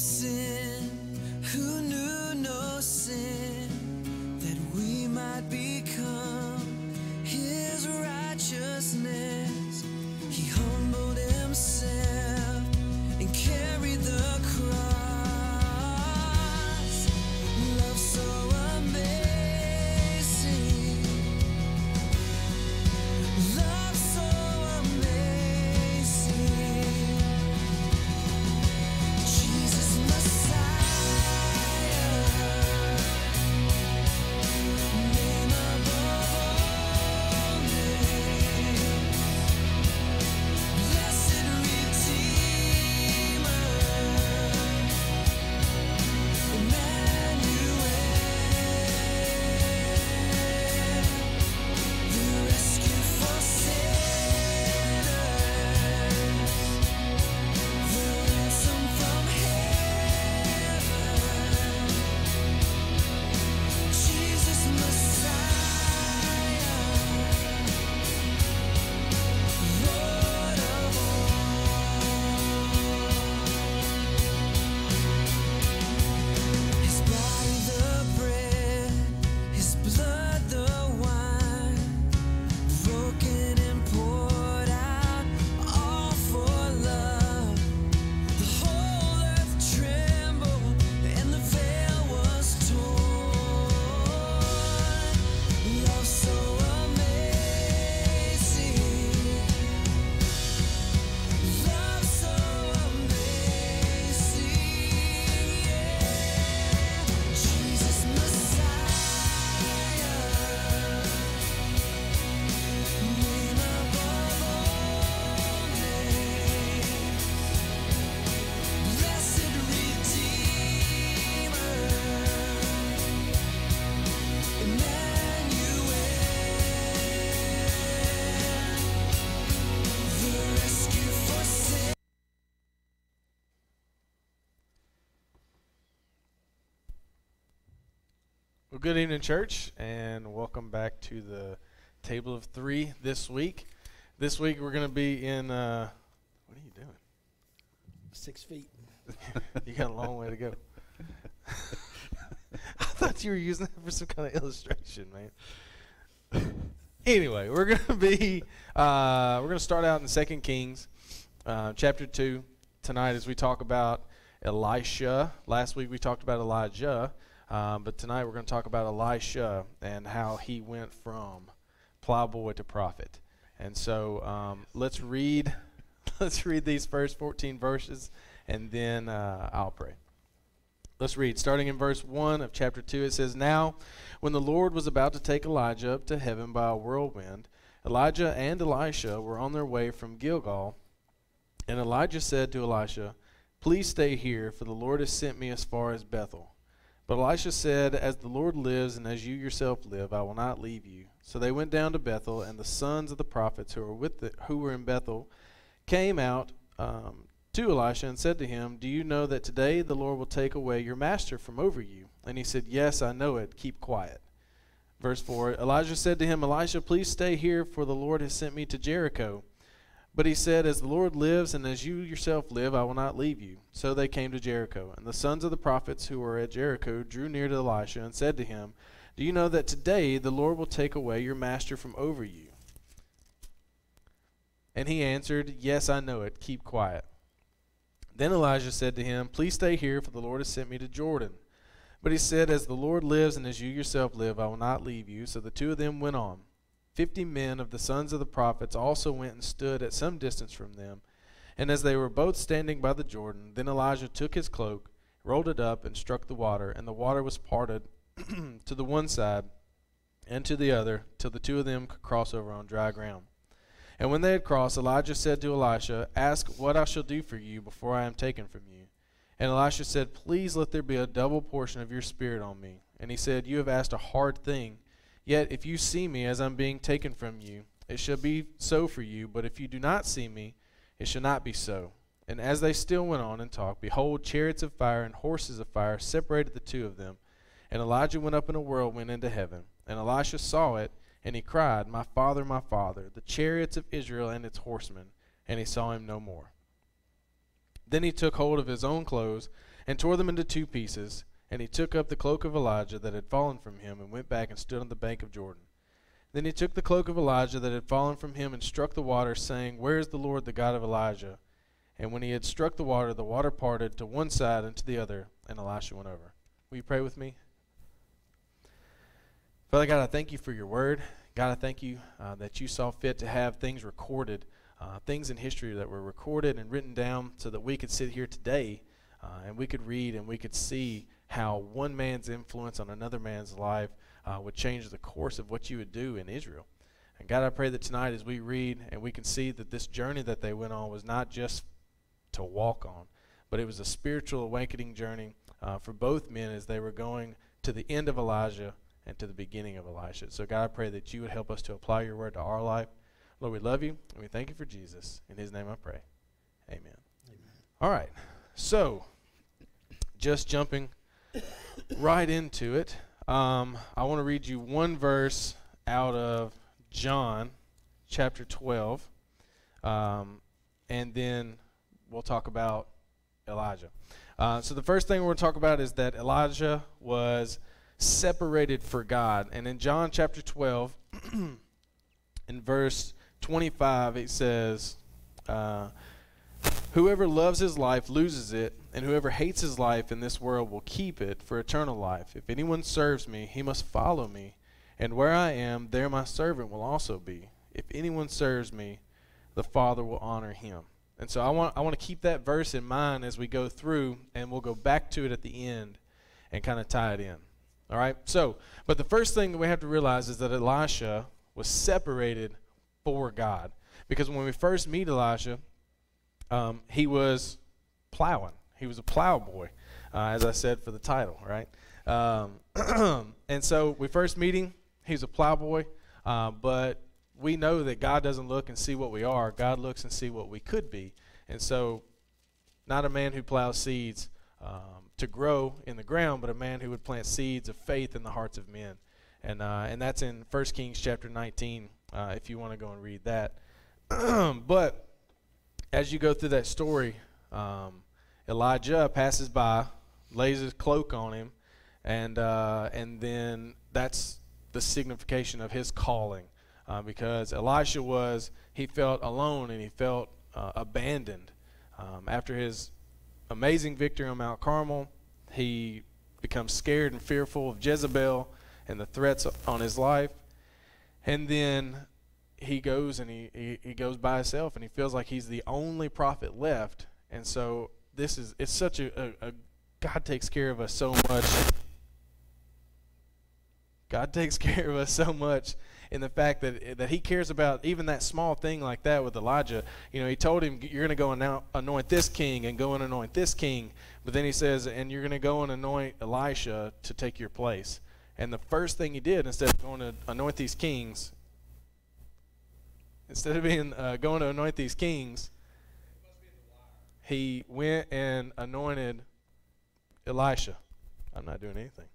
Sin. Who knew no sin? That we might become good evening, church, and welcome back to the table of three this week. This week we're going to be in. Uh, what are you doing? Six feet. You got a long way to go. I thought you were using that for some kind of illustration, man. anyway, we're going to be. Uh, we're going to start out in Second Kings, uh, chapter two tonight as we talk about Elisha. Last week we talked about Elijah. Um, but tonight we're going to talk about Elisha and how he went from plowboy to prophet. And so um, let's read let's read these first 14 verses and then uh, I'll pray. Let's read. Starting in verse 1 of chapter 2, it says, Now, when the Lord was about to take Elijah up to heaven by a whirlwind, Elijah and Elisha were on their way from Gilgal. And Elijah said to Elisha, Please stay here, for the Lord has sent me as far as Bethel. But Elisha said, As the Lord lives and as you yourself live, I will not leave you. So they went down to Bethel, and the sons of the prophets who were with the, who were in Bethel came out um, to Elisha and said to him, Do you know that today the Lord will take away your master from over you? And he said, Yes, I know it. Keep quiet. Verse 4 Elijah said to him, Elisha, please stay here, for the Lord has sent me to Jericho. But he said, As the Lord lives and as you yourself live, I will not leave you. So they came to Jericho. And the sons of the prophets who were at Jericho drew near to Elisha and said to him, Do you know that today the Lord will take away your master from over you? And he answered, Yes, I know it. Keep quiet. Then Elijah said to him, Please stay here, for the Lord has sent me to Jordan. But he said, As the Lord lives and as you yourself live, I will not leave you. So the two of them went on. Fifty men of the sons of the prophets also went and stood at some distance from them. And as they were both standing by the Jordan, then Elijah took his cloak, rolled it up, and struck the water, and the water was parted to the one side and to the other, till the two of them could cross over on dry ground. And when they had crossed, Elijah said to Elisha, Ask what I shall do for you before I am taken from you. And Elisha said, Please let there be a double portion of your spirit on me. And he said, You have asked a hard thing. Yet if you see me as I'm being taken from you, it shall be so for you. But if you do not see me, it shall not be so. And as they still went on and talked, behold, chariots of fire and horses of fire separated the two of them. And Elijah went up in a whirlwind into heaven. And Elisha saw it, and he cried, My father, my father, the chariots of Israel and its horsemen. And he saw him no more. Then he took hold of his own clothes and tore them into two pieces. And he took up the cloak of Elijah that had fallen from him and went back and stood on the bank of Jordan. Then he took the cloak of Elijah that had fallen from him and struck the water, saying, Where is the Lord, the God of Elijah? And when he had struck the water, the water parted to one side and to the other, and Elisha went over. Will you pray with me? Father God, I thank you for your word. God, I thank you uh, that you saw fit to have things recorded, uh, things in history that were recorded and written down so that we could sit here today uh, and we could read and we could see how one man's influence on another man's life uh, would change the course of what you would do in Israel. And God, I pray that tonight as we read and we can see that this journey that they went on was not just to walk on, but it was a spiritual awakening journey uh, for both men as they were going to the end of Elijah and to the beginning of Elisha. So, God, I pray that you would help us to apply your word to our life. Lord, we love you and we thank you for Jesus. In his name I pray. Amen. All right. So, just jumping right into it, um, I want to read you one verse out of John chapter 12, um, and then we'll talk about Elijah. Uh, so, the first thing we're going to talk about is that Elijah was separated for God. And in John chapter 12, in verse 25, it says, uh, Whoever loves his life loses it, and whoever hates his life in this world will keep it for eternal life. If anyone serves me, he must follow me, and where I am, there my servant will also be. If anyone serves me, the Father will honor him. And so I want I want to keep that verse in mind as we go through, and we'll go back to it at the end and kind of tie it in. All right? So, but the first thing that we have to realize is that Elisha was separated for God. Because when we first meet Elisha, um, he was plowing. He was a plowboy, uh, as I said for the title, right? Um, and so we first meet him. He's a plowboy, uh, but we know that God doesn't look and see what we are. God looks and see what we could be. And so, not a man who plows seeds um, to grow in the ground, but a man who would plant seeds of faith in the hearts of men. And uh, and that's in 1 Kings chapter 19. Uh, if you want to go and read that. but as you go through that story, um, Elijah passes by, lays his cloak on him, and uh, and then that's the signification of his calling, uh, because Elisha was he felt alone and he felt uh, abandoned um, after his amazing victory on Mount Carmel. He becomes scared and fearful of Jezebel and the threats on his life, and then he goes and he, he, he goes by himself and he feels like he's the only prophet left and so this is it's such a, a, a god takes care of us so much. God takes care of us so much in the fact that that he cares about even that small thing like that with elijah. You know he told him you're going to go and anoint this king and go and anoint this king. But then he says and you're going to go and anoint elisha to take your place. And the first thing he did instead of going to anoint these kings instead of being uh, going to anoint these kings, he went and anointed Elisha. I'm not doing anything.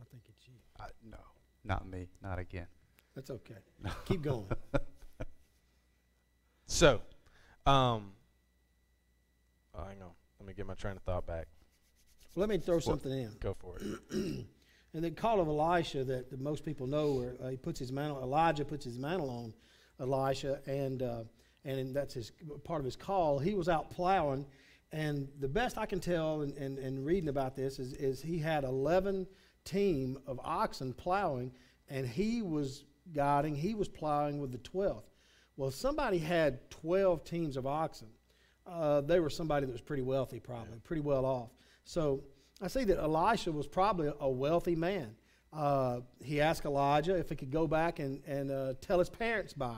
I think it's you. Uh, no, not me. Not again. That's okay. Keep going. So, um, oh, hang on. Let me get my train of thought back. Let me throw something in. Go for it. And the call of Elisha that, that most people know, where uh, he puts his mantle, Elijah puts his mantle on Elisha, and uh, and that's his part of his call. He was out plowing, and the best I can tell, and in, in, in reading about this, is, is he had 11 team of oxen plowing, and he was guiding, he was plowing with the 12th. Well, somebody had 12 teams of oxen, uh, they were somebody that was pretty wealthy, probably, pretty well off. So I see that Elisha was probably a wealthy man. Uh, he asked Elijah if he could go back and, and uh, tell his parents by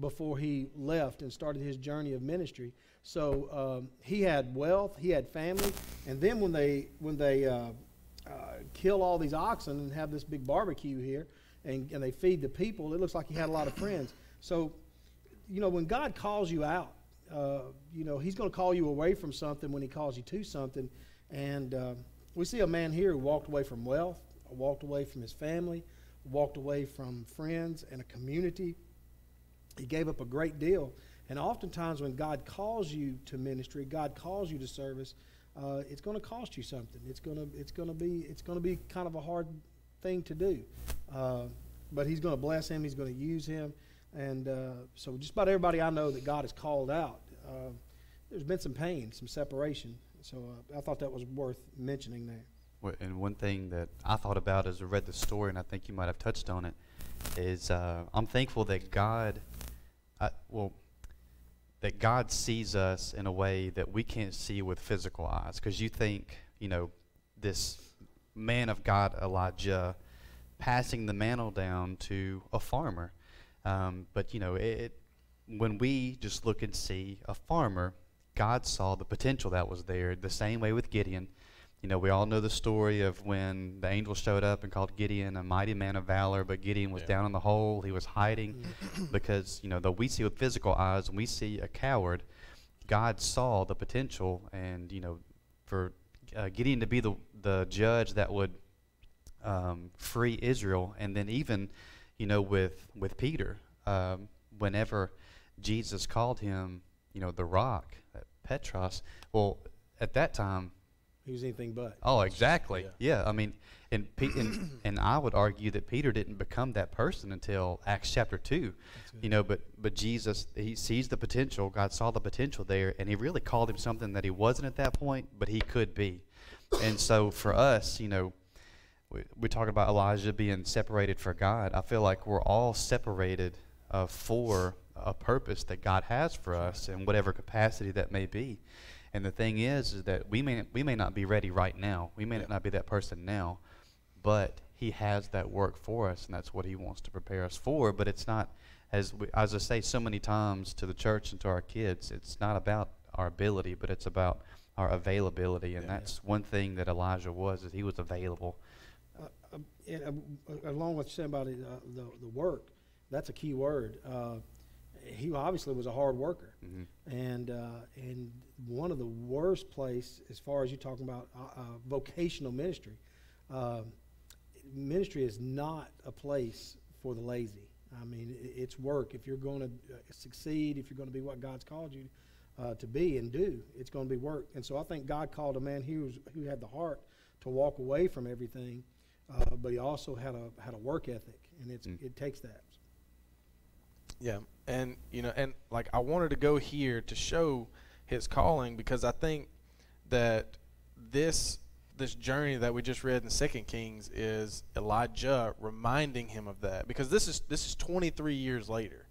before he left and started his journey of ministry. So um, he had wealth, he had family, and then when they when they uh, uh, kill all these oxen and have this big barbecue here, and, and they feed the people, it looks like he had a lot of friends. So, you know, when God calls you out, uh, you know, He's going to call you away from something when He calls you to something, and uh, we see a man here who walked away from wealth, walked away from his family, walked away from friends and a community. He gave up a great deal, And oftentimes, when God calls you to ministry, God calls you to service, uh, it's going to cost you something. It's going to it's going to be it's going to be kind of a hard thing to do. Uh, but He's going to bless him. He's going to use him. And uh, so, just about everybody I know that God has called out, uh, there's been some pain, some separation. So uh, I thought that was worth mentioning there. Wh- And one thing that I thought about as I read the story, and I think you might have touched on it, is uh, I'm thankful that God, I, well, that God sees us in a way that we can't see with physical eyes. Because you think, you know, this man of God, Elijah, passing the mantle down to a farmer. Um, but, you know, it, it, when we just look and see a farmer, God saw the potential that was there. The same way with Gideon. You know, we all know the story of when the angel showed up and called Gideon a mighty man of valor, but Gideon was Yeah. down in the hole. He was hiding because, you know, though we see with physical eyes and we see a coward, God saw the potential and, you know, for uh, Gideon to be the, the judge that would um, free Israel. And then even, you know, with, with Peter, um, whenever Jesus called him, you know, the rock, Petros, well, at that time, He was anything but. Oh, exactly. yeah. Yeah. I mean, and, Pe- and and I would argue that Peter didn't become that person until Acts chapter two. You know, but but Jesus he sees the potential. God saw the potential there, and he really called him something that he wasn't at that point, but he could be. And so for us, you know, we, we talk about Elijah being separated for God. I feel like we're all separated uh, for a purpose that God has for us in whatever capacity that may be. And the thing is, is that we may we may not be ready right now. We may Yeah. not be that person now, but He has that work for us, and that's what He wants to prepare us for. But it's not, as we, as I say so many times to the church and to our kids, it's not about our ability, but it's about our availability, and Yeah. that's one thing that Elijah was, is he was available. Uh, uh, and, uh, along with somebody, uh, the the work, that's a key word. He obviously was a hard worker, Mhm. and uh, and one of the worst place as far as you're talking about uh, uh, vocational ministry. Uh, ministry is not a place for the lazy. I mean, it's work. If you're going to uh, succeed, if you're going to be what God's called you uh, to be and do, it's going to be work. And so I think God called a man who was, who had the heart to walk away from everything, uh, but he also had a had a work ethic, and it's Mm. it takes that. Yeah, and you know, and like I wanted to go here to show his calling because I think that this this journey that we just read in Second Kings is Elijah reminding him of that because this is this is 23 years later.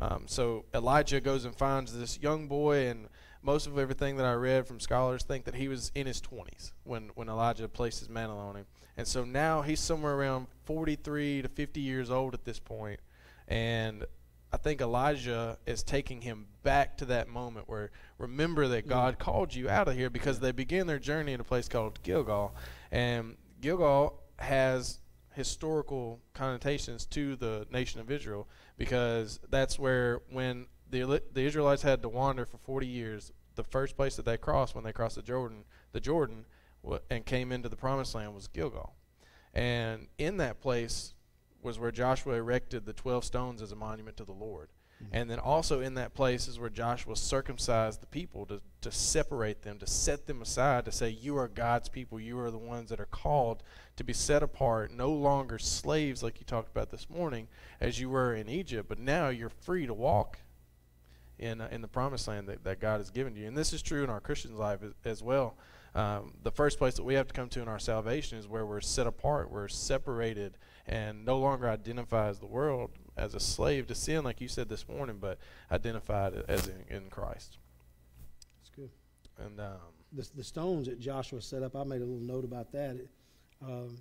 Um, so Elijah goes and finds this young boy, and most of everything that I read from scholars think that he was in his 20s when when Elijah placed his mantle on him, and so now he's somewhere around 43 to 50 years old at this point, and I think Elijah is taking him back to that moment where remember that mm-hmm. God called you out of here because they begin their journey in a place called Gilgal. And Gilgal has historical connotations to the nation of Israel because that's where when the the Israelites had to wander for 40 years, the first place that they crossed when they crossed the Jordan, the Jordan and came into the promised land was Gilgal. And in that place was where Joshua erected the 12 stones as a monument to the Lord. Mm-hmm. And then also in that place is where Joshua circumcised the people to, to separate them, to set them aside, to say, You are God's people. You are the ones that are called to be set apart, no longer slaves like you talked about this morning, as you were in Egypt, but now you're free to walk in, uh, in the promised land that, that God has given you. And this is true in our Christian life as, as well. Um, the first place that we have to come to in our salvation is where we're set apart, we're separated, and no longer identify as the world as a slave to sin, like you said this morning, but identified as in, in Christ. That's good. And um, The, the stones that Joshua set up, I made a little note about that. It, um,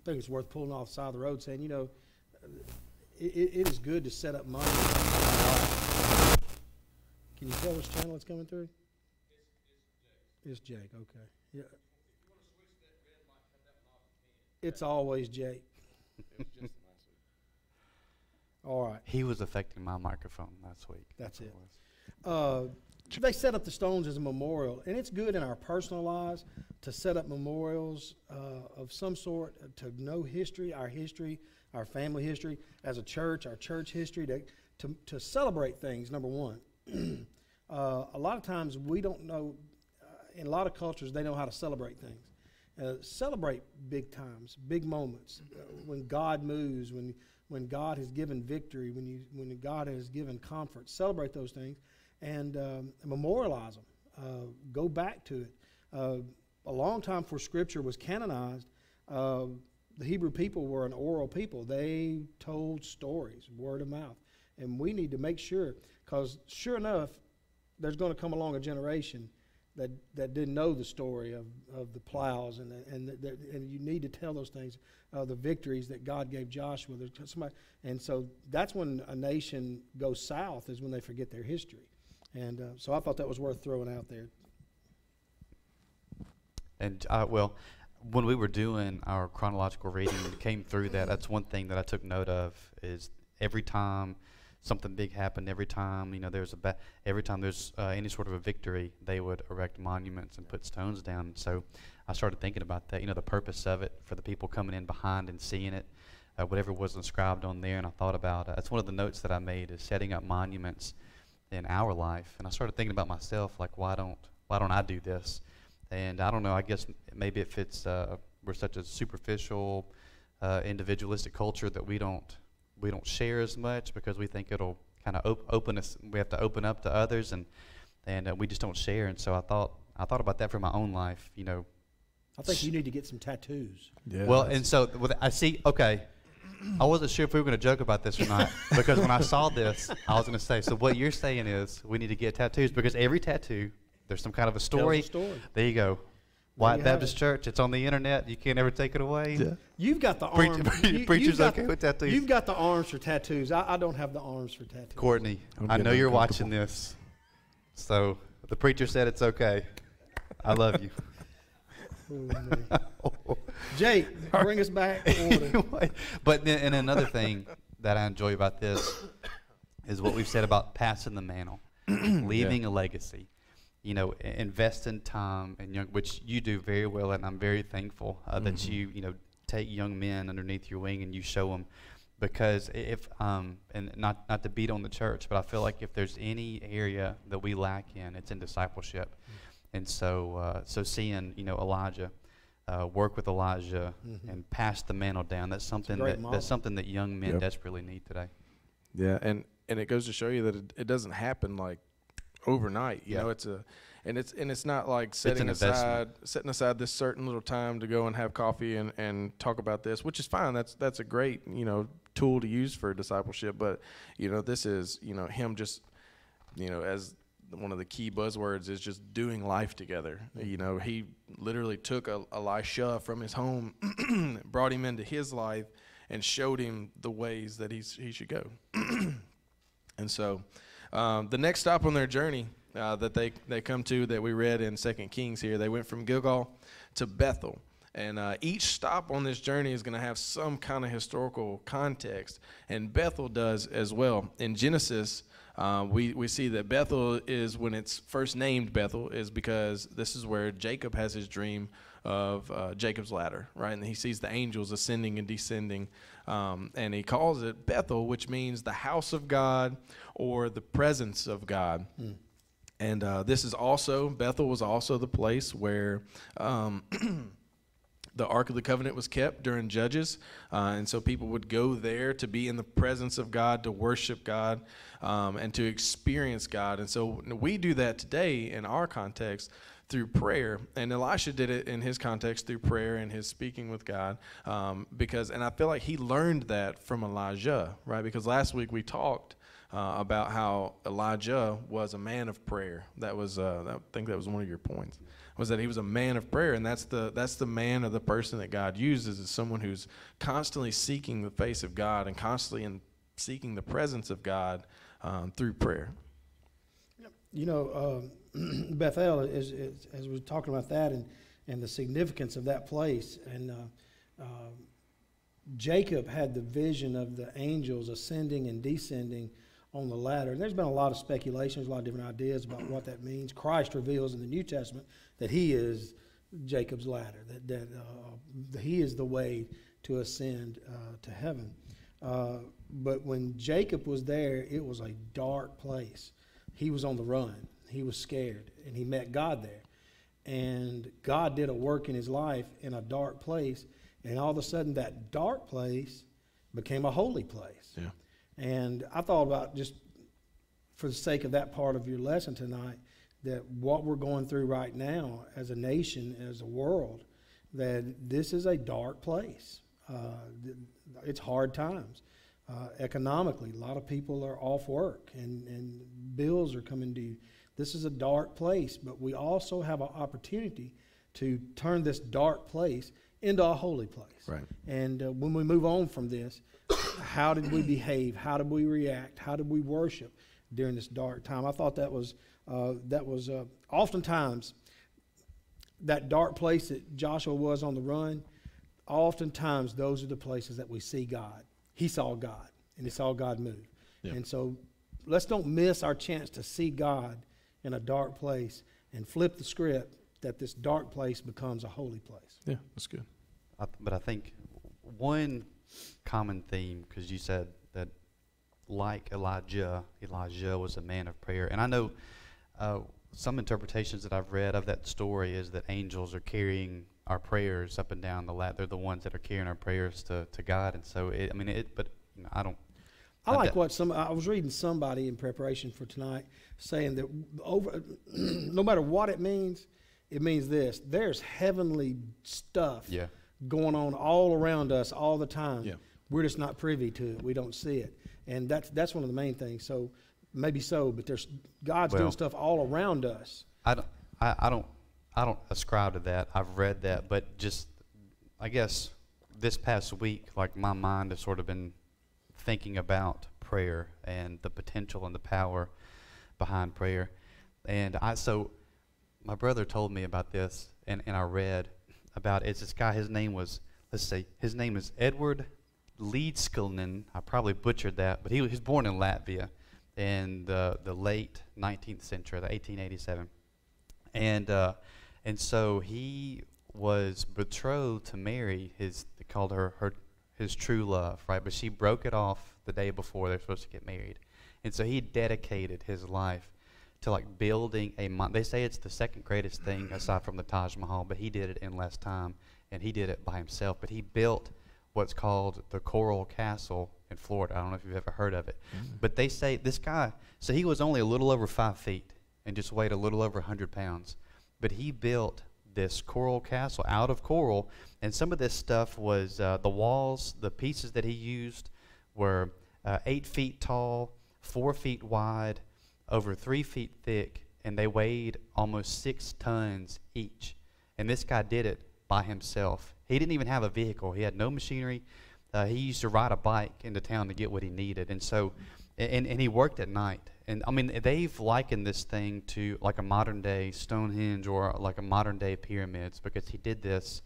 I think it's worth pulling off the side of the road, saying, you know, it, it, it is good to set up money. Can you tell which channel it's coming through? It's Jake. Okay. Yeah. It's always Jake. All right. He was affecting my microphone last week. That's what it. was. uh, they set up the stones as a memorial, and it's good in our personal lives to set up memorials uh, of some sort uh, to know history, our history, our family history, as a church, our church history, to, to, to celebrate things, number one. uh, a lot of times we don't know. Uh, in a lot of cultures, they know how to celebrate things. Uh, celebrate big times, big moments, uh, when God moves, when when God has given victory, when you when God has given comfort. Celebrate those things and um, memorialize them. Uh, go back to it. Uh, a long time before Scripture was canonized, the Hebrew people were an oral people. They told stories, word of mouth, and we need to make sure, because sure enough, there's going to come along a generation that, that didn't know the story of, of the plows, and, the, and, the, and you need to tell those things, uh, the victories that God gave Joshua. Somebody, and so that's when a nation goes south, is when they forget their history. And uh, so I thought that was worth throwing out there. And uh, well, when we were doing our chronological reading, came through that. That's one thing that I took note of is every time something big happened, every time you know there's a ba- every time there's uh, any sort of a victory, they would erect monuments and put stones down. So I started thinking about that. You know, the purpose of it for the people coming in behind and seeing it, uh, whatever was inscribed on there. And I thought about uh, that's one of the notes that I made is setting up monuments in our life. And I started thinking about myself, like why don't why don't I do this? And I don't know. I guess maybe if it's uh, we're such a superficial, uh, individualistic culture that we don't we don't share as much because we think it'll kind of op- open us. We have to open up to others, and and uh, we just don't share. And so I thought I thought about that for my own life. You know, I think you need to get some tattoos. Yeah. well, and so th- with, I see. Okay, I wasn't sure if we were going to joke about this or not because when I saw this, I was going to say. So what you're saying is we need to get tattoos because every tattoo there's some kind of a story. story. There you go. Wyatte Baptist it. Church. It's on the internet. You can't ever take it away. Yeah. You've got the arms. preach- you- preacher's you've got- okay with tattoos. You've got the arms for tattoos. I, I don't have the arms for tattoos. Courtney, I'm know you're watching this, so the preacher said it's okay. I love you. Jake, bring us back. Anyway, but then, and another thing that I enjoy about this is what we've said about passing the mantle, leaving a legacy. You know, invest in time and young, which you do very well, and I'm very thankful uh, that Mhm. you you know take young men underneath your wing and you show them. Because if um and not not to beat on the church, but I feel like if there's any area that we lack in, it's in discipleship. And so uh, so seeing you know Elijah uh, work with Elijah Mhm. and pass the mantle down. That's something that model. that's something that young men Yep. desperately need today. Yeah, and and it goes to show you that it, it doesn't happen like overnight. You Yeah. know, it's a and it's and it's not like setting aside setting aside this certain little time to go and have coffee and and talk about this, which is fine. That's that's a great you know tool to use for discipleship. But you know, this is you know him just you know as one of the key buzzwords is just doing life together. You know, he literally took a, Elisha from his home, brought him into his life, and showed him the ways that he's, he should go. and so, um, the next stop on their journey uh, that they, they come to that we read in Second Kings here, they went from Gilgal to Bethel. And uh, each stop on this journey is going to have some kind of historical context, and Bethel does as well. In Genesis, uh, we, we see that Bethel is when it's first named Bethel is because this is where Jacob has his dream of uh, Jacob's ladder, right? And he sees the angels ascending and descending, um, and he calls it Bethel, which means the house of God or the presence of God. And uh, this is also Bethel was also the place where. Um, the Ark of the Covenant was kept during Judges, uh, and so people would go there to be in the presence of God, to worship God, um, and to experience God. And so we do that today in our context through prayer, and Elisha did it in his context through prayer and his speaking with God, um, because and I feel like he learned that from Elijah, right? Because last week we talked. Uh, about how Elijah was a man of prayer. That was, uh, I think that was one of your points was that he was a man of prayer and that's the that's the man or the person that God uses is someone who's constantly seeking the face of God and constantly in seeking the presence of God um, through prayer. You know, um, Bethel is as we're talking about that and and the significance of that place. And uh, uh, Jacob had the vision of the angels ascending and descending on the ladder. And there's been a lot of speculations, a lot of different ideas about what that means. Christ reveals in the New Testament that he is Jacob's ladder, that, that uh, he is the way to ascend uh, to heaven. Uh, but when Jacob was there, it was a dark place. he was on the run. He was scared, and he met God there. And God did a work in his life in a dark place, and all of a sudden, that dark place became a holy place. Yeah. And I thought about just for the sake of that part of your lesson tonight, that what we're going through right now as a nation, as a world, that this is a dark place. Uh, it's hard times. Uh, economically, a lot of people are off work and, and bills are coming due. This is a dark place, but we also have an opportunity to turn this dark place into a holy place. Right. And uh, when we move on from this, how did we behave? How did we react? How did we worship during this dark time? I thought that was uh, that was uh, oftentimes that dark place that Joshua was on the run. Oftentimes, those are the places that we see God. He saw God, and he saw God move. Yeah. And so, let's don't miss our chance to see God in a dark place and flip the script that this dark place becomes a holy place. Yeah, that's good. I but I think one common theme, because you said that, like Elijah, Elijah was a man of prayer, and I know uh, some interpretations that I've read of that story is that angels are carrying our prayers up and down the lat. They're the ones that are carrying our prayers to, to God, and so it, I mean it. But you know, I don't. I like what some I was reading somebody in preparation for tonight saying that over no matter what it means, it means this. There's heavenly stuff Yeah. going on all around us all the time. Yeah. We're just not privy to it. We don't see it. And that's that's one of the main things. So maybe so, but there's God's Well- doing stuff all around us. I don't, I, I don't, I don't ascribe to that. I've read that, but just, I guess, this past week, like my mind has sort of been thinking about prayer and the potential and the power behind prayer, and I so, my brother told me about this, and, and I read about it's this guy. His name was, let's see, his name is Edward Leedskalnin. I probably butchered that, but he was born in Latvia in the the late 19th century, the 1887 and uh, and so he was betrothed to Mary. His they called her her his true love, right? But she broke it off the day before they're supposed to get married, and so he dedicated his life to like building a. Mon- they say it's the second greatest thing aside from the Taj Mahal, but he did it in less time, and he did it by himself. But he built what's called the Coral Castle in Florida. I don't know if you've ever heard of it, mm-hmm. but they say this guy. So he was only a little over five feet and just weighed a little over 100 pounds. But he built this coral castle out of coral, and some of this stuff was uh, the walls, the pieces that he used were uh, eight feet tall, four feet wide, over three feet thick, and they weighed almost six tons each. And this guy did it by himself. He didn't even have a vehicle, he had no machinery. Uh, he used to ride a bike into town to get what he needed. And so, and, and he worked at night. And I mean, they've likened this thing to like a modern day Stonehenge or like a modern day pyramids because he did this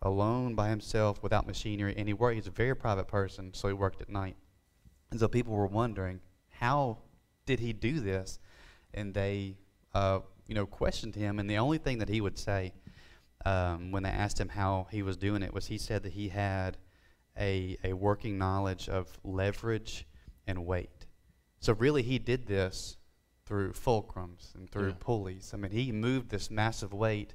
alone by himself without machinery. And he worked, he's a very private person, so he worked at night. And so people were wondering, how did he do this? And they, uh, you know, questioned him. And the only thing that he would say um, when they asked him how he was doing it was he said that he had a, a working knowledge of leverage and weight. So really, he did this through fulcrums and through Yeah. pulleys. I mean, he moved this massive weight,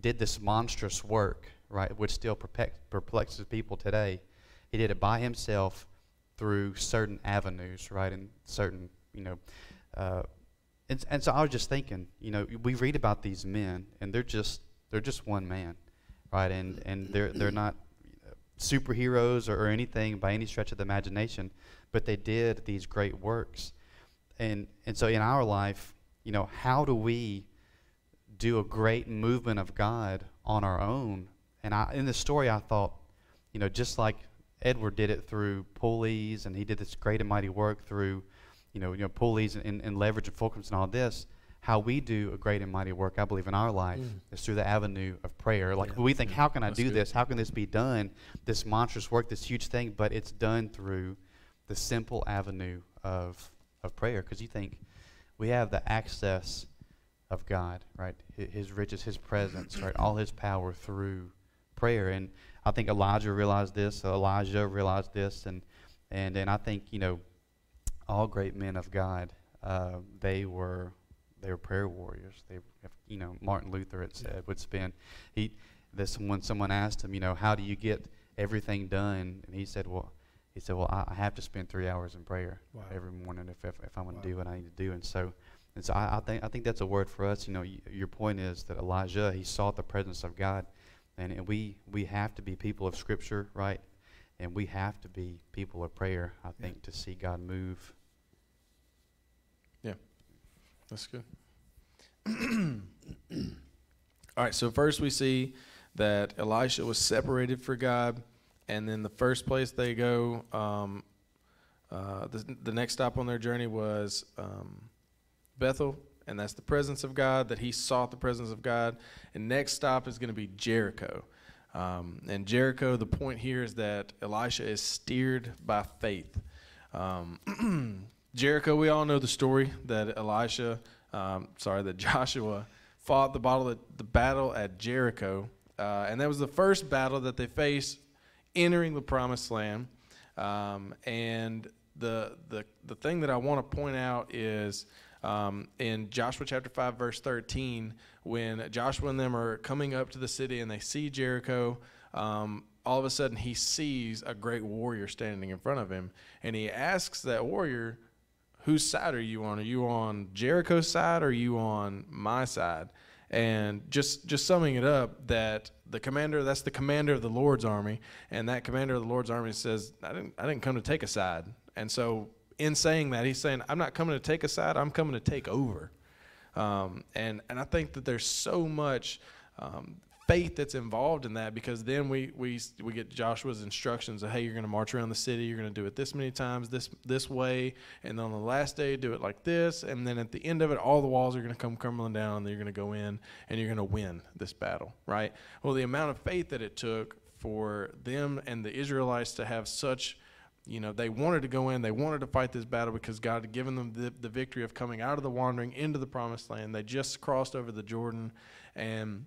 did this monstrous work, right, which still perplexes people today. He did it by himself through certain avenues, right, and certain, you know, uh, and, and so I was just thinking, you know, we read about these men, and they're just they're just one man, right, and and they're they're not superheroes or, or anything by any stretch of the imagination, but they did these great works, and and so in our life, you know, how do we do a great movement of God on our own? And I in the story, I thought, you know, just like Edward did it through pulleys, and he did this great and mighty work through, you know, you know, pulleys and, and, and leverage and fulcrums and all this. How we do a great and mighty work, I believe, in our life Mm. is through the avenue of prayer. Like Yeah. we think, how can I That's do good. this? How can this be done? This monstrous work, this huge thing, but it's done through the simple avenue of of prayer. Because you think we have the access of God, right? Hi- His riches, His presence, right? All His power through prayer. And I think Elijah realized this. Elijah realized this, and and and I think you know all great men of God uh, they were they were prayer warriors. They, you know, Martin Luther it said would spend he. This when someone asked him, you know, how do you get everything done? And he said, well, he said, well, I, I have to spend three hours in prayer Wow. every morning if, if, if I'm going Wow. to do what I need to do. And so, and so I, I think I think that's a word for us. You know, y- your point is that Elijah he sought the presence of God, and, and we we have to be people of Scripture, right? And we have to be people of prayer. I think to see God move. Yeah, that's good. All right, so first we see that Elisha was separated for God, and then the first place they go, um, uh, the, the next stop on their journey was um, Bethel, and that's the presence of God, that he sought the presence of God. And next stop is going to be Jericho. Um, and Jericho, the point here is that Elisha is steered by faith. Um, Jericho, we all know the story that Elisha, um, sorry, that Joshua fought the battle at, the battle at Jericho, uh, and that was the first battle that they faced entering the promised land. Um, and the the the thing that I want to point out is um, in Joshua chapter five verse thirteen, when Joshua and them are coming up to the city and they see Jericho. Um, all of a sudden, he sees a great warrior standing in front of him, and he asks that warrior, whose side are you on? Are you on Jericho's side or are you on my side? And just just summing it up, that the commander that's the commander of the Lord's army, and that commander of the Lord's army says, I didn't I didn't come to take a side. And so in saying that, he's saying, I'm not coming to take a side, I'm coming to take over. Um, and and I think that there's so much um, faith that's involved in that because then we we we get Joshua's instructions of hey you're going to march around the city you're going to do it this many times this this way and then on the last day do it like this and then at the end of it all the walls are going to come crumbling down and you're going to go in and you're going to win this battle right well the amount of faith that it took for them and the Israelites to have such you know, they wanted to go in, they wanted to fight this battle because God had given them the, the victory of coming out of the wandering into the promised land. They just crossed over the Jordan, and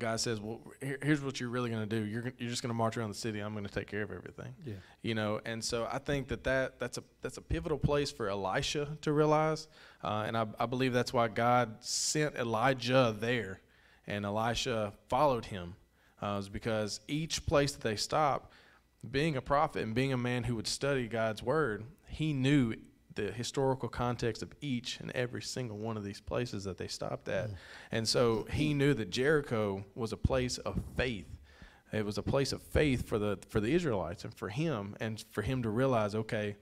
God says, Well, here, here's what you're really going to do. You're, you're just going to march around the city. I'm going to take care of everything. Yeah. You know, and so I think that, that that's, a, that's a pivotal place for Elisha to realize. Uh, and I, I believe that's why God sent Elijah there, and Elisha followed him. Uh, is because each place that they stopped, being a prophet and being a man who would study God's word, he knew the historical context of each and every single one of these places that they stopped at. Mm. And so he knew that Jericho was a place of faith. It was a place of faith for the for the Israelites and for him and for him to realize, okay,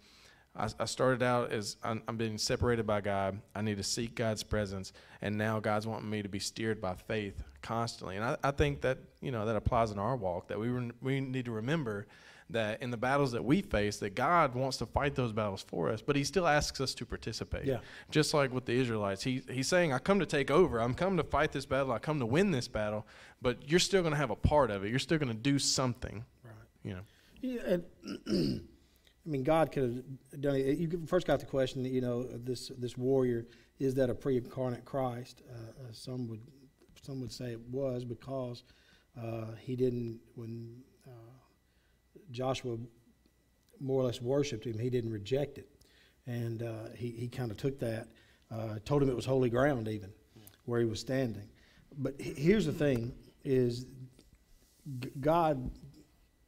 I, I started out as I'm, I'm being separated by God. I need to seek God's presence, and now God's wanting me to be steered by faith constantly. And I, I think that you know that applies in our walk. That we rem- we need to remember that in the battles that we face, that God wants to fight those battles for us, but He still asks us to participate. Yeah. Just like with the Israelites, he, He's saying, "I come to take over. I'm come to fight this battle. I come to win this battle, but you're still going to have a part of it. You're still going to do something." Right. You know. Yeah, and, I mean, God could have done it. You first got the question, you know, this this warrior is that a pre-incarnate Christ? Uh, uh, some would some would say it was because uh, he didn't when Joshua more or less worshipped him, he didn't reject it, and uh, he he kind of took that, uh, told him it was holy ground even, where he was standing. But here's the thing: is God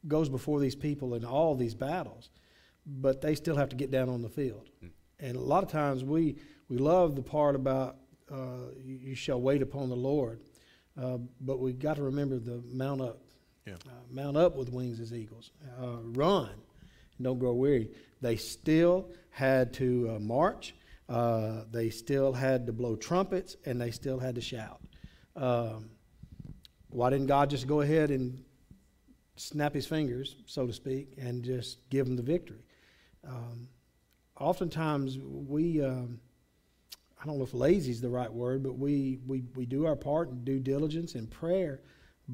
goes before these people in all these battles, but they still have to get down on the field. And a lot of times we, we love the part about uh, you, you shall wait upon the Lord, uh, but we got to remember the mount up. Yeah. Uh, mount up with wings as eagles. Uh, run don't grow weary. They still had to uh, march. Uh, they still had to blow trumpets, and they still had to shout. Um, why didn't God just go ahead and snap his fingers, so to speak, and just give them the victory? Um, oftentimes, we, um, I don't know if lazy is the right word, but we, we, we do our part in due diligence and prayer,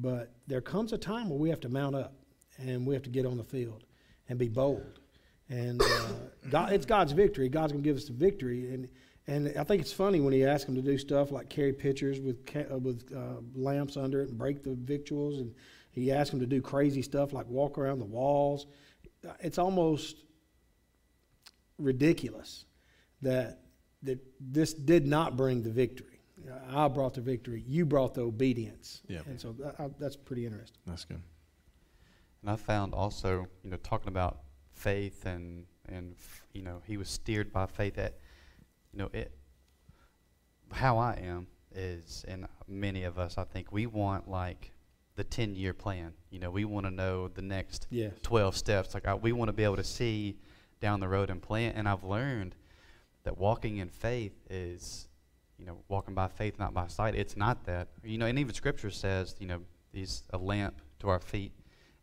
but there comes a time where we have to mount up and we have to get on the field and be bold. And uh, God, it's God's victory. God's going to give us the victory. And, and I think it's funny when he asks them to do stuff like carry pitchers with, uh, with uh, lamps under it and break the victuals. And he asks them to do crazy stuff like walk around the walls. It's almost ridiculous that that this did not bring the victory. Uh, I brought the victory. You brought the obedience. Yeah. And so that, I, that's pretty interesting. That's good. And I found also, you know, talking about faith and and f- you know, he was steered by faith. That you know, it. How I am is, and many of us, I think, we want like the ten-year plan. You know, we want to know the next Yes. 12 steps. Like I, we want to be able to see down the road and plan. And I've learned that walking in faith is, you know, walking by faith, not by sight. It's not that. You know, and even Scripture says, you know, He's a lamp to our feet.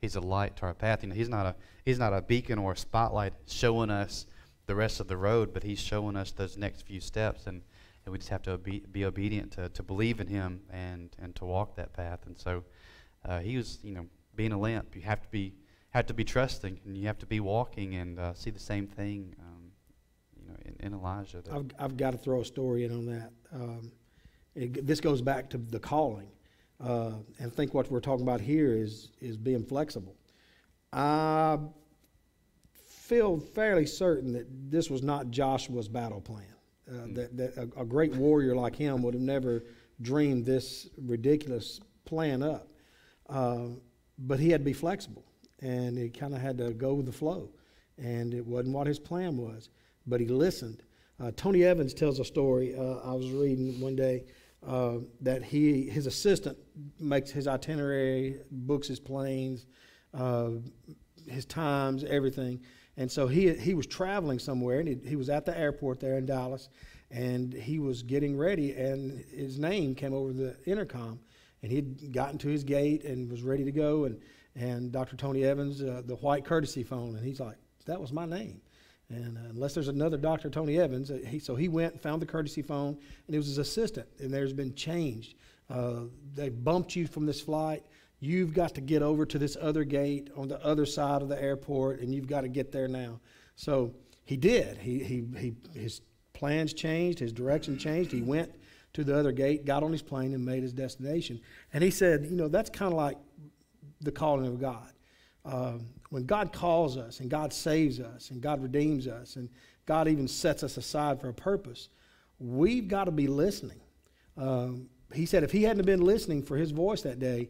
He's a light to our path. You know, He's not a He's not a beacon or a spotlight showing us the rest of the road, but He's showing us those next few steps. And, and we just have to obe- be obedient to, to believe in Him and, and to walk that path. And so uh, He was, you know, being a lamp. You have to be have to be trusting, and you have to be walking and uh, see the same thing, um, you know, in, in Elijah. I've, I've got to throw a story in on that. Um, it, this goes back to the calling, uh, and I think what we're talking about here is is being flexible. I feel fairly certain that this was not Joshua's battle plan. Uh, That, that a, a great warrior like him would have never dreamed this ridiculous plan up. Uh, but he had to be flexible, and he kind of had to go with the flow. And it wasn't what his plan was, but he listened. Uh, Tony Evans tells a story. Uh, I was reading one day uh, that he his assistant makes his itinerary, books his planes, uh, his times, everything. And so he he was traveling somewhere, and he, he was at the airport there in Dallas, and he was getting ready, and his name came over the intercom, and he'd gotten to his gate and was ready to go, and and Dr. Tony Evans, uh, the white courtesy phone, and he's like, that was my name. And uh, unless there's another Dr. Tony Evans, uh, he, so he went and found the courtesy phone, and it was his assistant. And there's been changed. Uh, they bumped you from this flight. You've got to get over to this other gate on the other side of the airport, and you've got to get there now. So he did. He, he, he, his plans changed, his direction changed. He went to the other gate, got on his plane, and made his destination. And he said, you know, that's kind of like the calling of God. Um, when God calls us and God saves us and God redeems us and God even sets us aside for a purpose, we've got to be listening. Um, he said if he hadn't been listening for his voice that day,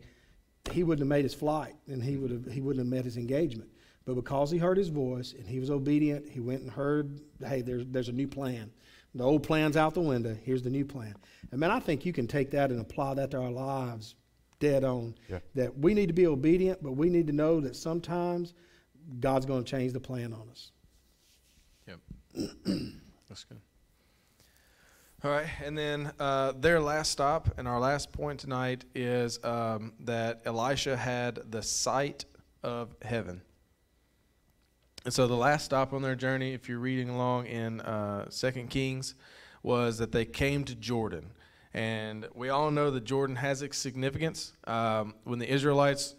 he wouldn't have made his flight and he would have he wouldn't have met his engagement. But because he heard his voice and he was obedient, he went and heard, hey, there's there's a new plan. The old plan's out the window. Here's the new plan. And man, I think you can take that and apply that to our lives dead on. Yeah. That we need to be obedient, but we need to know that sometimes God's going to change the plan on us. Yep. That's good. All right, and then uh, their last stop and our last point tonight is um, that Elisha had the sight of heaven. And so the last stop on their journey, if you're reading along in uh, Second Kings, was that they came to Jordan, and we all know that Jordan has its significance. Um, when the Israelites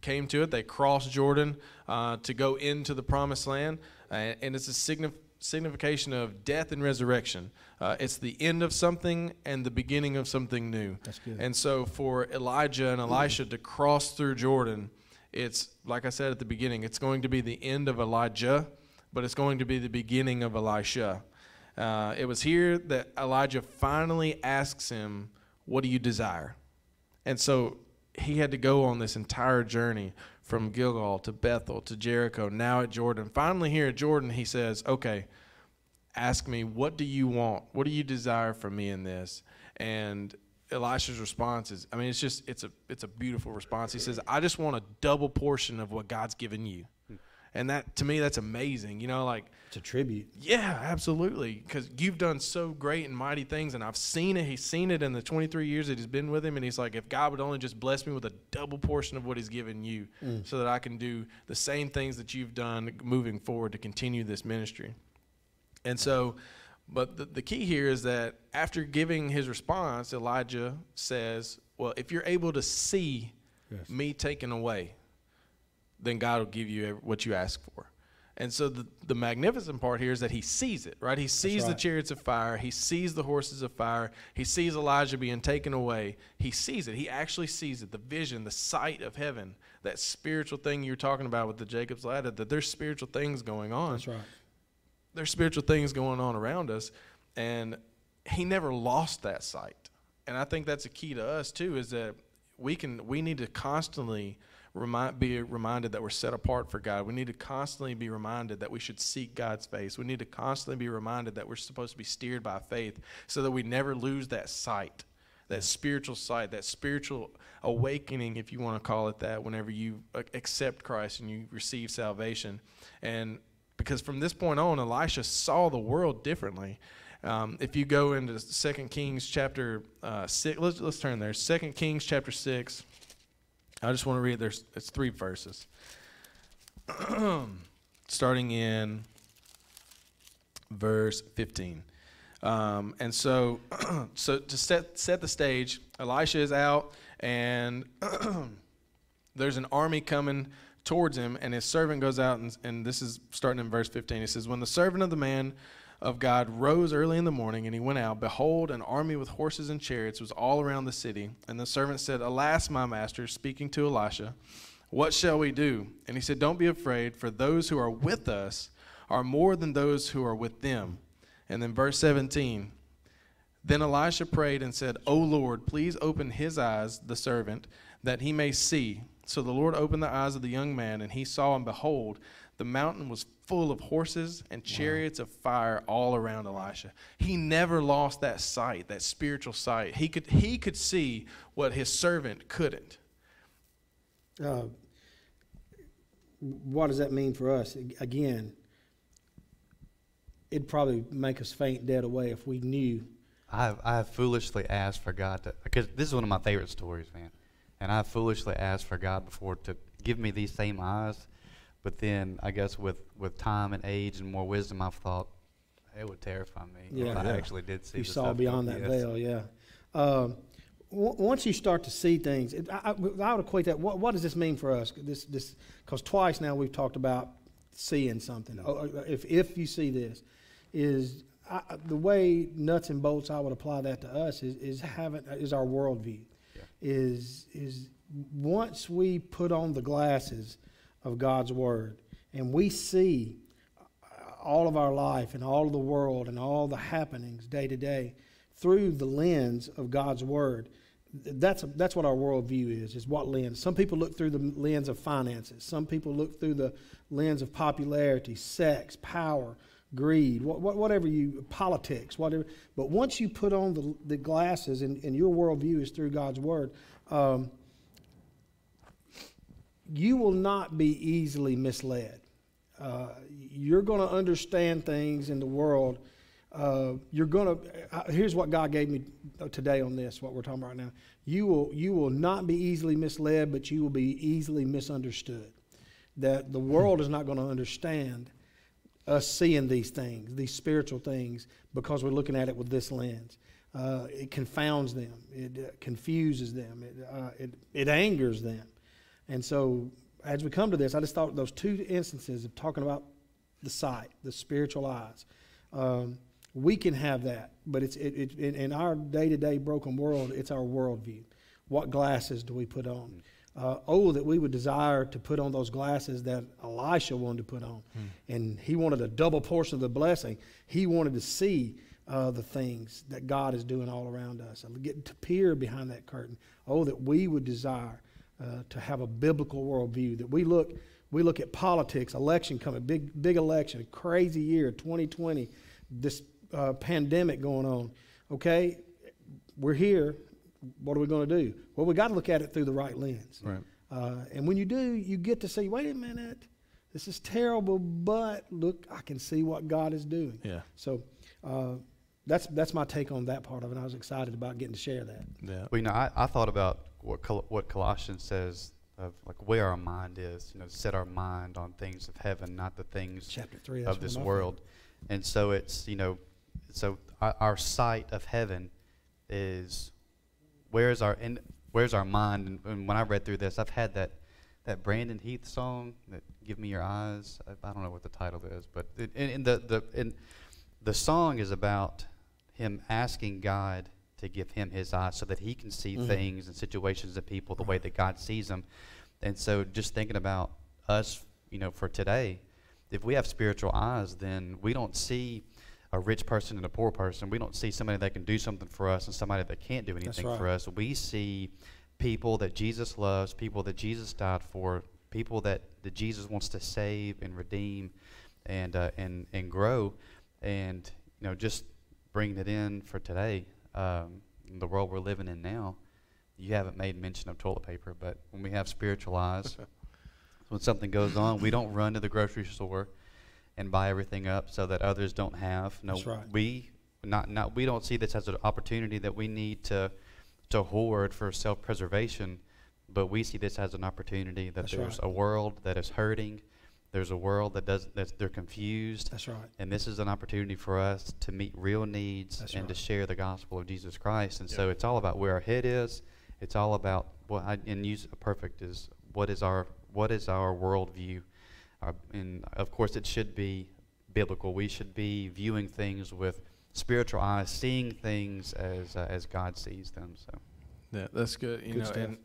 came to it. They crossed Jordan uh, to go into the promised land, uh, and it's a signif- signification of death and resurrection. Uh, it's the end of something and the beginning of something new. That's good. And so for Elijah and Elisha to cross through Jordan, it's like I said at the beginning, it's going to be the end of Elijah, but it's going to be the beginning of Elisha. Uh, it was here that Elijah finally asks him, What do you desire? And so he had to go on this entire journey from Gilgal to Bethel to Jericho, now at Jordan. Finally, here at Jordan, he says, Okay, ask me, what do you want? What do you desire from me in this? And Elisha's response is, I mean, it's just, it's a, it's a beautiful response. He says, I just want a double portion of what God's given you. And that, to me, that's amazing. You know, like, It's a tribute. yeah, absolutely. Because you've done so great and mighty things, and I've seen it. He's seen it in the 23 years that he's been with him, and he's like, if God would only just bless me with a double portion of what He's given you, mm. so that I can do the same things that you've done moving forward to continue this ministry. And so, but the, the key here is that after giving his response, Elijah says, Well, if you're able to see Yes. me taken away, then God will give you what you ask for. And so the, the magnificent part here is that he sees it, right? He sees the chariots of fire. He sees the horses of fire. He sees Elijah being taken away. He sees it. He actually sees it. The vision, the sight of heaven, that spiritual thing you're talking about with the Jacob's ladder, that there's spiritual things going on That's right. there's spiritual things going on around us and he never lost that sight. And I think that's a key to us too. Is that we can we need to constantly remind be reminded that we're set apart for God. We need to constantly be reminded that we should seek God's face. We need to constantly be reminded that we're supposed to be steered by faith, so that we never lose that sight, that spiritual sight, that spiritual awakening, if you want to call it that. Whenever you accept Christ and you receive salvation, and because from this point on, Elisha saw the world differently. Um, if you go into Second Kings chapter uh, six, let's let's turn there. Second Kings chapter six. I just want to read. There's it's three verses, starting in verse fifteen. Um, and so, so to set set the stage, Elisha is out, and there's an army coming towards him, and his servant goes out, and, and this is starting in verse 15. He says, When the servant of the man of God rose early in the morning, and he went out, behold, an army with horses and chariots was all around the city. And the servant said, Alas, my master, speaking to Elisha, what shall we do? And he said, Don't be afraid, for those who are with us are more than those who are with them. And then verse 17. Then Elisha prayed and said, O Lord, please open his eyes, the servant, that he may see. So the Lord opened the eyes of the young man, and he saw, and behold, the mountain was full of horses and chariots of fire all around Elisha. He never lost that sight, that spiritual sight. He could, he could see what his servant couldn't. Uh, what does that mean for us? Again, it'd probably make us faint dead away if we knew. I I have foolishly asked for God to, because this is one of my favorite stories, man. And I foolishly asked for God before to give me these same eyes. But then I guess with, with time and age and more wisdom, I've thought it would terrify me Yeah. if I Yeah. actually did see You the saw stuff beyond that- that yes. veil, yeah. Um, w- once you start to see things, it, I, I, I would equate that. What, what does this mean for us? This, this, because twice now we've talked about seeing something. Oh, uh, If, if you see this, is I, I- the way nuts and bolts I would apply that to us is, is having is our worldview. Yeah. Is is once we put on the glasses of God's word and we see all of our life and all of the world and all the happenings day to day through the lens of God's Word. th- That's, that's what our worldview is, is what lens. Some people look through the lens of finances. Some people look through the lens of popularity, sex, power, greed, what, what, whatever you, politics, whatever. But once you put on the, the glasses and, and your worldview is through God's Word, um, you will not be easily misled. Uh, you're going to understand things in the world. Uh, you're going to. Uh, here's what God gave me today on this. What we're talking about right now. You will. You will not be easily misled, but you will be easily misunderstood. That the world is not going to understand us seeing these things, these spiritual things, because we're looking at it with this lens. Uh, it confounds them. It uh, confuses them. It, uh, it, it angers them. And so, as we come to this, I just thought those two instances of talking about the sight, the spiritual eyes, um, we can have that, but it's it, it, in, in our day-to-day broken world, it's our worldview. What glasses do we put on? Uh, oh, that we would desire to put on those glasses that Elisha wanted to put on, and he wanted a double portion of the blessing. He wanted to see uh, the things that God is doing all around us, and get to peer behind that curtain. Oh, that we would desire uh, to have a biblical worldview. That we look, we look at politics, election coming, big, big election, crazy year, 2020, this uh, pandemic going on. Okay, we're here. What are we going to do? Well, we got to look at it through the right lens. Right. Uh, and when you do, you get to see. Wait a minute, this is terrible, but look, I can see what God is doing. Yeah. So. Uh, that's, that's my take on that part of it. I was excited about getting to share that. Yeah. Well, you know, I, I thought about what Col- what Colossians says of like where our mind is. You know, set our mind on things of heaven, not the things Chapter three of this world. And so it's you know, so our, our sight of heaven is where's our and where's our mind? And, and when I read through this, I've had that that Brandon Heath song that "Give Me Your Eyes." I, I don't know what the title is, but it, and, and the the and the song is about him asking God to give him his eyes so that he can see Mhm. things and situations and people the way that God sees them. And so just thinking about us, you know, for today, if we have spiritual eyes, then we don't see a rich person and a poor person. We don't see somebody that can do something for us and somebody that can't do anything for us. We see people that Jesus loves, people that Jesus died for, people that, that Jesus wants to save and redeem and, uh, and, and grow. And, you know, just bringing it in for today, um, the world we're living in now, you haven't made mention of toilet paper, but when we have spiritual eyes, when something goes on, we don't run to the grocery store and buy everything up so that others don't have. No, That's right. we not not we don't see this as an opportunity that we need to to hoard for self-preservation, but we see this as an opportunity that That's there's right. a world that is hurting, there's a world that does that they're confused, That's right. and this is an opportunity for us to meet real needs That's and to share the gospel of Jesus Christ. And Yeah. so it's all about where our head is. It's all about what I, and use perfect is what is our what is our worldview, our, and of course it should be biblical. We should be viewing things with spiritual eyes, seeing things as uh, as God sees them. So Yeah, that's good. You Good know, stuff. and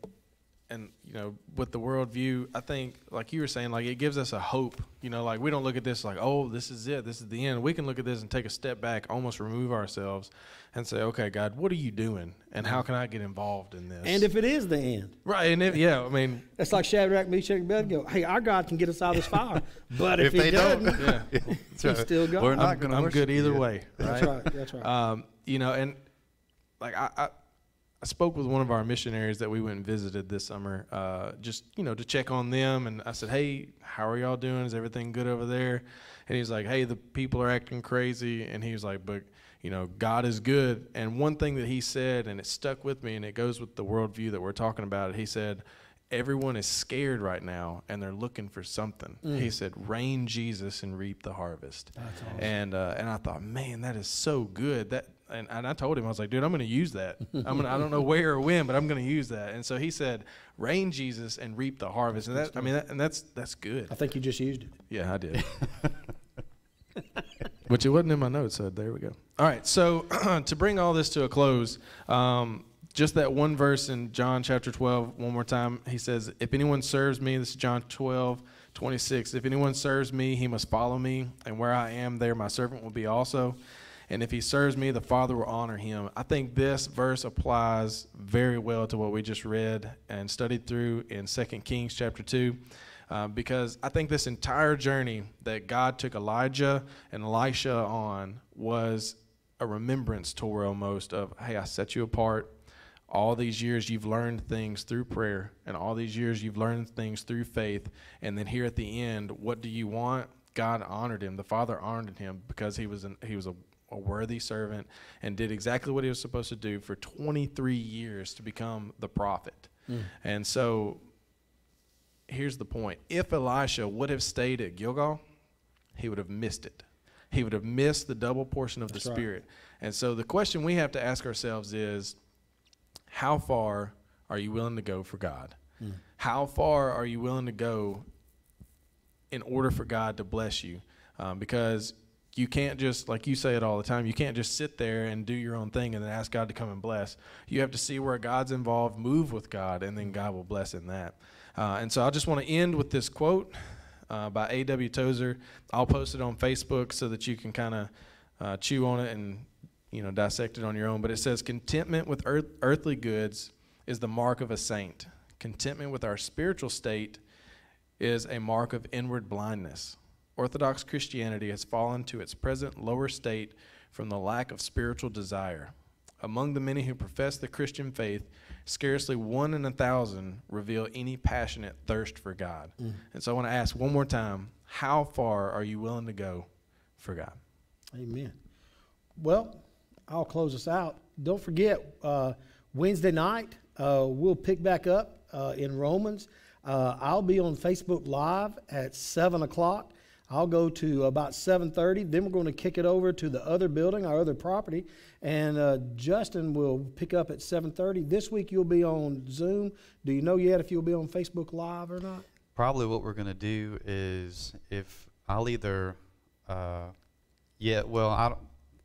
and you know, with the worldview, I think, like you were saying, like it gives us a hope. You know, like we don't look at this like, oh, this is it, this is the end. We can look at this and take a step back, almost remove ourselves, and say, okay, God, what are you doing, and how can I get involved in this? And if it is the end, right, and if yeah, I mean, it's like Shadrach, Meshach, and Abednego. Hey, our God can get us out of this fire, but if, If He they don't- doesn't, yeah, He's still God. We're not gonna I'm good either you. way. Right? That's right. That's right. Um, you know, and like I, I, I spoke with one of our missionaries that we went and visited this summer, uh, just you know to check on them, and I said, "Hey, how are y'all doing? Is everything good over there?" And he's like, "Hey, the people are acting crazy," and he was like, "But." You know, God is good. And one thing that he said, and it stuck with me, and it goes with the worldview that we're talking about. He said, Everyone is scared right now, and they're looking for something. He said, "Rain Jesus and reap the harvest." That's awesome. And uh, and I thought, man, that is so good. That and, and I told him I was like, dude, I'm going to use that. I'm gonna I don't know where or when, but I'm going to use that. And so he said, rain Jesus and reap the harvest. And that I mean, that, and that's that's good. I think you just used it. Yeah, I did. Which it wasn't in my notes, so there we go. All right, so to bring all this to a close, um, just that one verse in John chapter 12, one more time, he says, If anyone serves me, this is John 12, 26, if anyone serves me, he must follow me, and where I am, there my servant will be also. And if he serves me, the Father will honor him. I think this verse applies very well to what we just read and studied through in 2 Kings chapter 2. Uh, because I think this entire journey that God took Elijah and Elisha on was a remembrance tour almost of, hey, I set you apart. All these years you've learned things through prayer, and all these years you've learned things through faith. And then here at the end, what do you want? God honored him. The Father honored him because he was an, he was a, a worthy servant and did exactly what he was supposed to do for 23 years to become the prophet. And so here's the point if Elisha would have stayed at Gilgal, he would have missed it. He would have missed the double portion of That's the right. Spirit. And so the question we have to ask ourselves is how far are you willing to go for God? How far are you willing to go in order for God to bless you? Um, because you can't just, like you say it all the time, you can't just sit there and do your own thing and then ask God to come and bless. You have to see where God's involved, move with God, and then God will bless in that. Uh, and so I just want to end with this quote uh, by A.W. Tozer. I'll post it on Facebook so that you can kind of uh, chew on it and you know dissect it on your own. But it says, "Contentment with earth, earthly goods is the mark of a saint. Contentment with our spiritual state is a mark of inward blindness. Orthodox Christianity has fallen to its present lower state from the lack of spiritual desire. Among the many who profess the Christian faith, scarcely one in a thousand reveal any passionate thirst for God. And so I want to ask one more time how far are you willing to go for God? Amen. Well, I'll close us out. Don't forget, uh, Wednesday night, uh, we'll pick back up uh, in Romans. Uh, I'll be on Facebook Live at 7 o'clock. I'll go to about 7.30. Then we're going to kick it over to the other building, our other property. And uh, Justin will pick up at 7.30. This week you'll be on Zoom. Do you know yet if you'll be on Facebook Live or not? Probably what we're gonna do is if I'll either, uh, yeah, well, I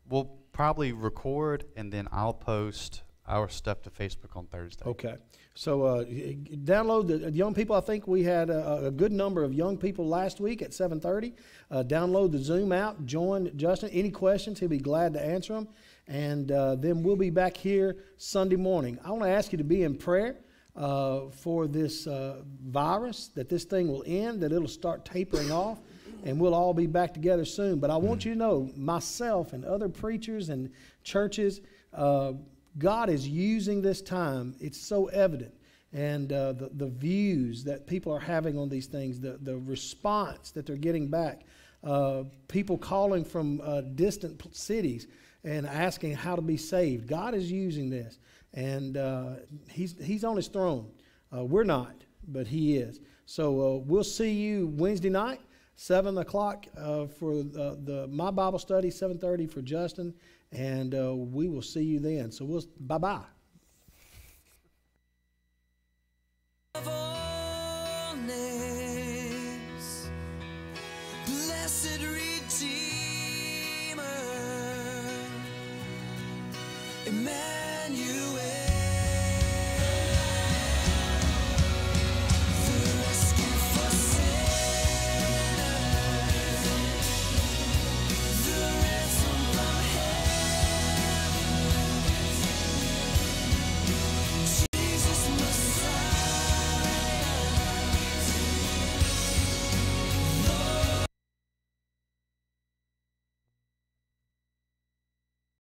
we'll probably record and then I'll post our stuff to Facebook on Thursday. Okay. So uh, download the, the young people. I think we had a, a good number of young people last week at 7:30. Uh, download the Zoom app. Join Justin. Any questions? He'll be glad to answer them. And uh, then we'll be back here Sunday morning. I want to ask you to be in prayer uh, for this uh, virus, that this thing will end, that it'll start tapering off, and we'll all be back together soon. But I want you to know, myself and other preachers and churches, uh, God is using this time. It's so evident. And uh, the, the views that people are having on these things, the, the response that they're getting back, uh, people calling from uh, distant cities and asking how to be saved. God is using this. And uh, he's, he's on his throne. Uh, we're not, but he is. So uh, we'll see you Wednesday night, 7 o'clock for the, the My Bible Study, 7.30 for Justin. And uh, we will see you then. So we'll bye-bye. of all